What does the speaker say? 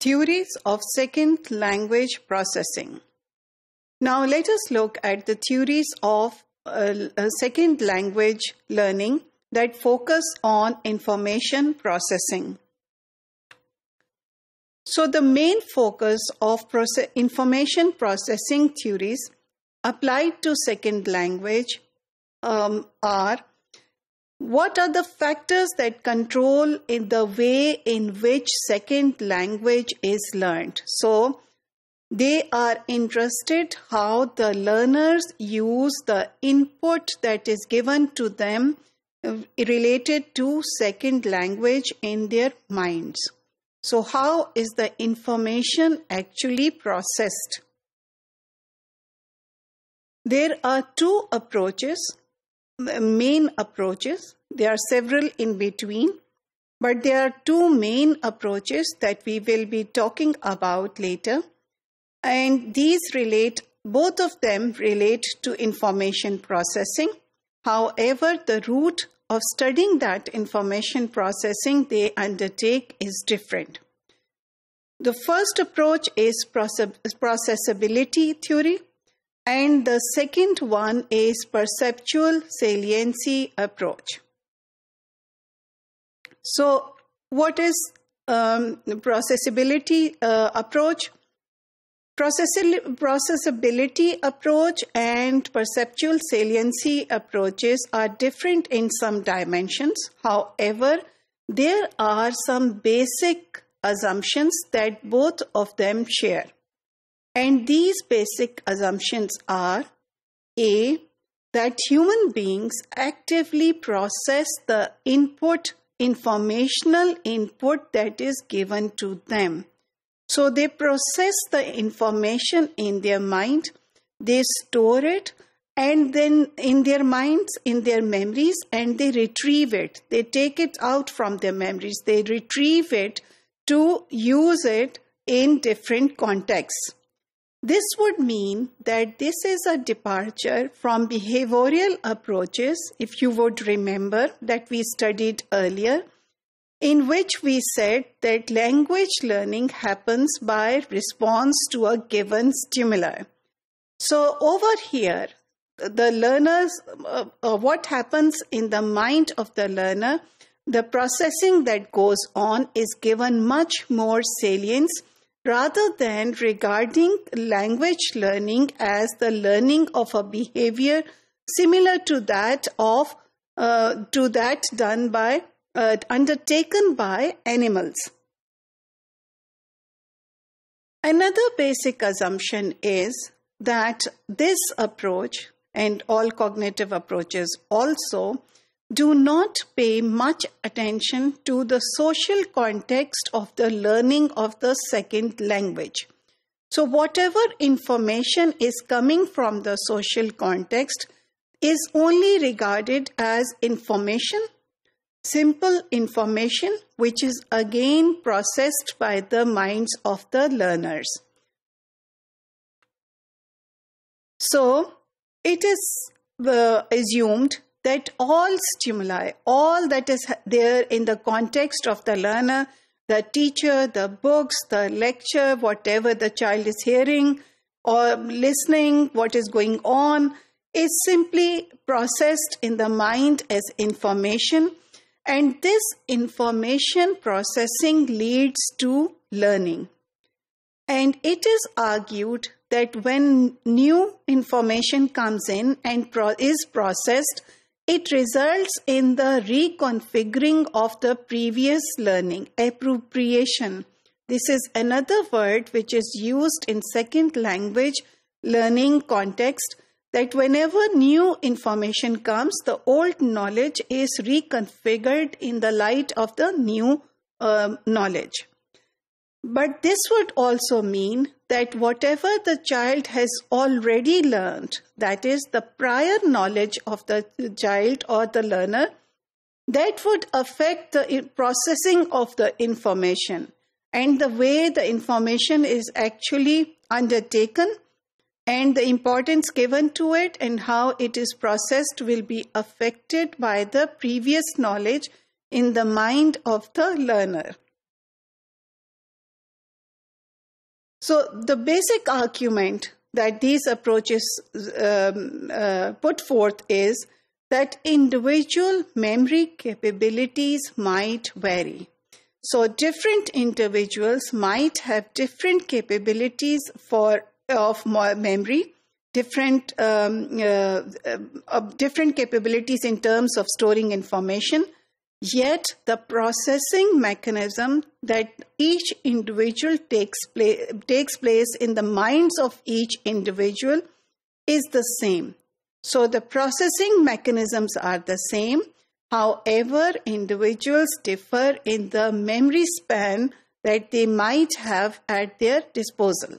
Theories of Second Language Processing. Now let us look at the theories of uh, uh, second language learning that focus on information processing. So the main focus of process information processing theories applied to second language um, are what are the factors that control in the way in which second language is learned? So they are interested how the learners use the input that is given to them uh, related to second language in their minds. So how is the information actually processed? There are two approaches main approaches. There are several in between, but there are two main approaches that we will be talking about later. And these relate, both of them relate to information processing. However, the route of studying that information processing they undertake is different. The first approach is processability theory, and the second one is perceptual saliency approach. So, what is um, processability uh, approach? processability approach and perceptual saliency approaches are different in some dimensions. However, there are some basic assumptions that both of them share. And these basic assumptions are A, that human beings actively process the input, informational input that is given to them. So they process the information in their mind, they store it, and then in their minds, in their memories, and they retrieve it. They take it out from their memories, they retrieve it to use it in different contexts. This would mean that this is a departure from behavioral approaches, if you would remember that we studied earlier, in which we said that language learning happens by response to a given stimuli. So, over here, the learners, uh, uh, what happens in the mind of the learner, the processing that goes on is given much more salience rather than regarding language learning as the learning of a behavior similar to that of uh, to that done by uh, undertaken by animals. Another basic assumption is that this approach and all cognitive approaches also do not pay much attention to the social context of the learning of the second language. So, whatever information is coming from the social context is only regarded as information, simple information, which is again processed by the minds of the learners. So, it is uh, assumed that all stimuli, all that is there in the context of the learner, the teacher, the books, the lecture, whatever the child is hearing or listening, what is going on, is simply processed in the mind as information. And this information processing leads to learning. And it is argued that when new information comes in and pro- is processed, it results in the reconfiguring of the previous learning, appropriation. This is another word which is used in second language learning context that whenever new information comes, the old knowledge is reconfigured in the light of the new uh, knowledge. But this would also mean that whatever the child has already learned, that is the prior knowledge of the child or the learner, that would affect the processing of the information and the way the information is actually undertaken and the importance given to it and how it is processed will be affected by the previous knowledge in the mind of the learner. So the basic argument that these approaches um, uh, put forth is that individual memory capabilities might vary. So different individuals might have different capabilities for of memory, different um, uh, uh, different capabilities in terms of storing information. Yet the processing mechanism that each individual takes place takes place in the minds of each individual is the same. So the processing mechanisms are the same. However, individuals differ in the memory span that they might have at their disposal.